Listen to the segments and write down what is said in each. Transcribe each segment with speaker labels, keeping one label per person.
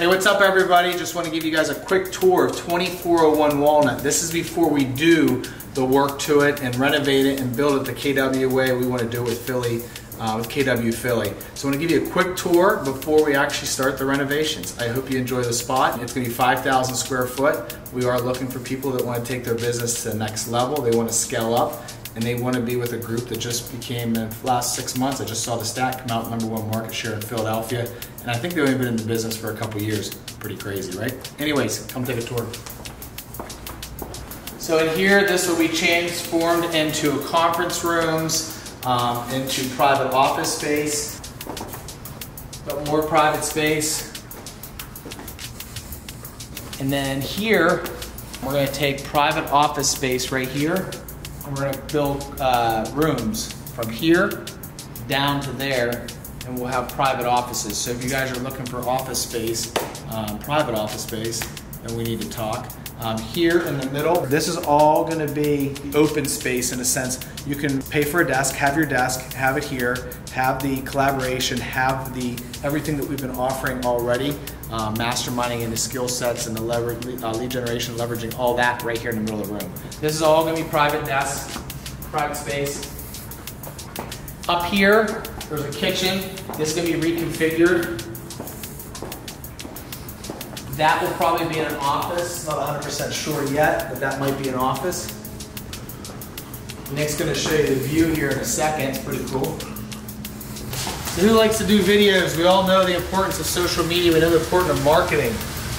Speaker 1: Hey, what's up everybody? Just want to give you guys a quick tour of 2401 Walnut. This is before we do the work to it and renovate it and build it the KW way. We want to do it with Philly, uh, with KW Philly. So I want to give you a quick tour before we actually start the renovations. I hope you enjoy the spot. It's going to be 5,000 square foot. We are looking for people that want to take their business to the next level. They want to scale up and they want to be with a group that just became in the last six months. I just saw the stat come out, number one market share in Philadelphia, and I think they've only been in the business for a couple years. Pretty crazy, right? Anyways, come take a tour. So in here, this will be transformed into conference rooms, um, into private office space, but more private space. And then here, we're going to take private office space right here and we're gonna build uh, rooms from here down to there and we'll have private offices. So if you guys are looking for office space, um, private office space, then we need to talk. Um, here in the middle, this is all gonna be open space in a sense. You can pay for a desk, have your desk, have it here, have the collaboration, have the everything that we've been offering already, uh, masterminding the skill sets and the lever, uh, lead generation, leveraging all that right here in the middle of the room. This is all gonna be private desk, private space. Up here, there's a kitchen. This is gonna be reconfigured that will probably be an office. Not 100% sure yet, but that might be an office. Nick's going to show you the view here in a second. It's pretty cool. Who likes to do videos? We all know the importance of social media. We know the importance of marketing.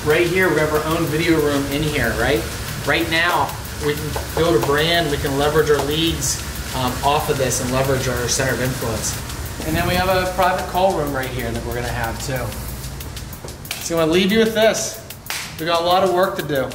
Speaker 1: Right here, we have our own video room in here, right? Right now, we can build a brand. We can leverage our leads um, off of this and leverage our center of influence. And then we have a private call room right here that we're going to have too. So I'm going to leave you with this. We've got a lot of work to do.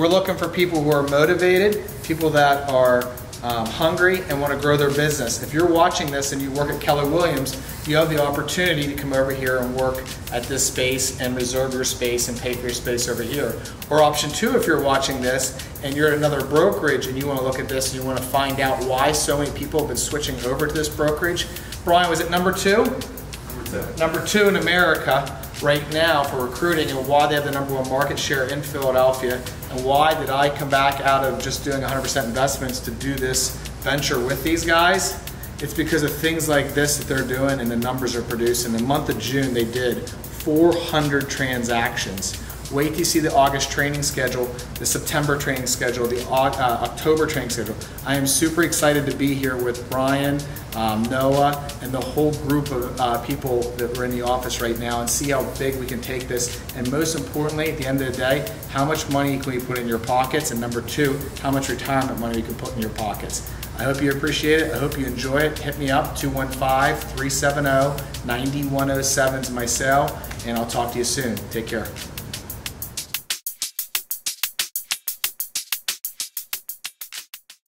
Speaker 1: We're looking for people who are motivated, people that are um, hungry and want to grow their business. If you're watching this and you work at Keller Williams, you have the opportunity to come over here and work at this space and reserve your space and pay for your space over here. Or option two, if you're watching this and you're at another brokerage and you want to look at this and you want to find out why so many people have been switching over to this brokerage. Brian, was it number two? Number two. Number two in America right now for recruiting and why they have the number one market share in Philadelphia and why did I come back out of just doing 100% investments to do this venture with these guys. It's because of things like this that they're doing and the numbers are produced. In the month of June, they did 400 transactions Wait till you see the August training schedule, the September training schedule, the uh, October training schedule. I am super excited to be here with Brian, um, Noah, and the whole group of uh, people that are in the office right now and see how big we can take this. And most importantly, at the end of the day, how much money can we put in your pockets? And number two, how much retirement money we can put in your pockets. I hope you appreciate it. I hope you enjoy it. Hit me up, 215-370-9107 is my cell, and I'll talk to you soon. Take care.